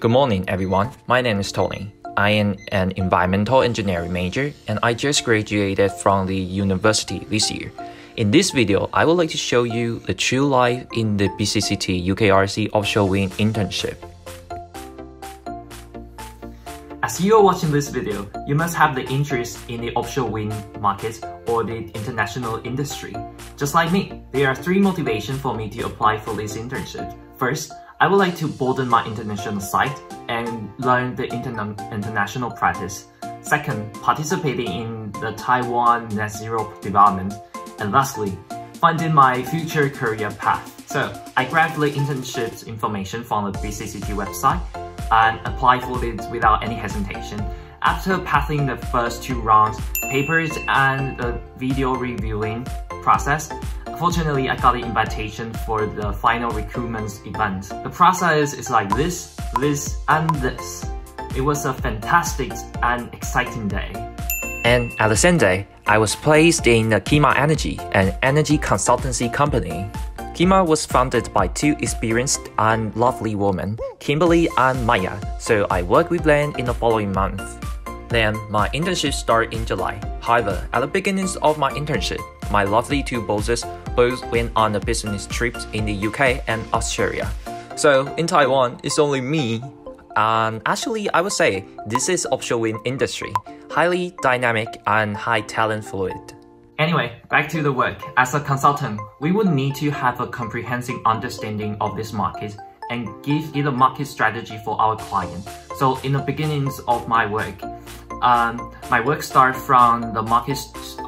Good morning, everyone. My name is Tony. I am an environmental engineering major and I just graduated from the university this year. In this video, I would like to show you the true life in the BCCT UKRC offshore wind internship. As you are watching this video, you must have the interest in the offshore wind market or the international industry. Just like me, there are three motivations for me to apply for this internship. First, I would like to broaden my international sight and learn the interna international practice. Second, participating in the Taiwan Net Zero development. And lastly, finding my future career path. So I grabbed the internship information from the BCCT website and apply for it without any hesitation. After passing the first two rounds, papers and the video reviewing process, Fortunately, I got the invitation for the final recruitment event. The process is like this, this, and this. It was a fantastic and exciting day. And at the same day, I was placed in the Kima Energy, an energy consultancy company. Kima was founded by two experienced and lovely women, Kimberly and Maya, so I worked with them in the following month. Then, my internship started in July. However, at the beginnings of my internship, my lovely two bosses both went on a business trips in the UK and Australia. So in Taiwan, it's only me. And actually, I would say this is offshore wind industry, highly dynamic and high talent fluid. Anyway, back to the work. As a consultant, we would need to have a comprehensive understanding of this market and give it a market strategy for our client. So in the beginnings of my work, um, my work starts from the market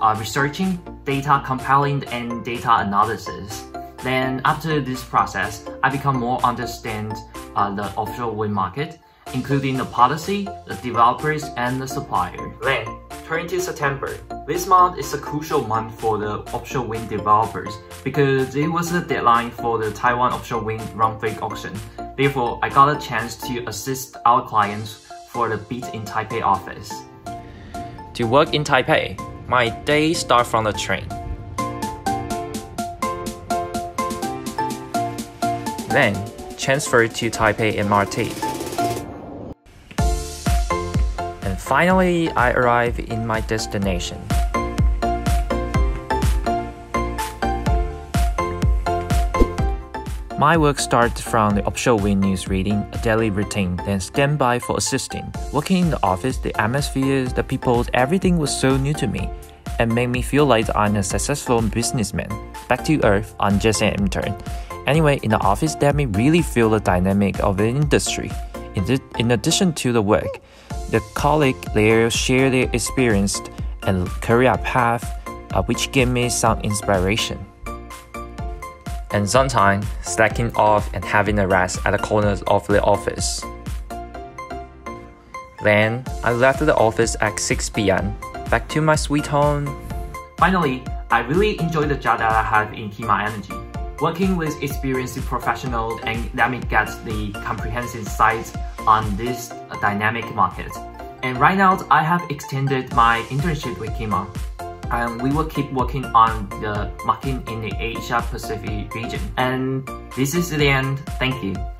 uh, researching, data compiling, and data analysis. Then after this process, I become more understand uh, the offshore wind market, including the policy, the developers, and the supplier. Then, turning to September, this month is a crucial month for the offshore wind developers because it was the deadline for the Taiwan offshore wind Runfake auction. Therefore, I got a chance to assist our clients for the Beat in Taipei office. To work in Taipei, my day starts from the train. Then, transfer to Taipei MRT. And finally, I arrive in my destination. My work starts from the offshore wind news reading, a daily routine, then standby for assisting. Working in the office, the atmosphere, the people, everything was so new to me and made me feel like I'm a successful businessman. Back to earth, I'm just an intern. Anyway, in the office, let me really feel the dynamic of the industry. In, in addition to the work, the colleague there share their experience and career path, uh, which gave me some inspiration and sometimes slacking off and having a rest at the corners of the office. Then I left the office at 6 pm, back to my sweet home. Finally, I really enjoy the job that I have in Kima Energy. Working with experienced professionals and let me get the comprehensive sight on this dynamic market. And right now, I have extended my internship with Kima and we will keep working on the market in the Asia Pacific region. And this is the end. Thank you.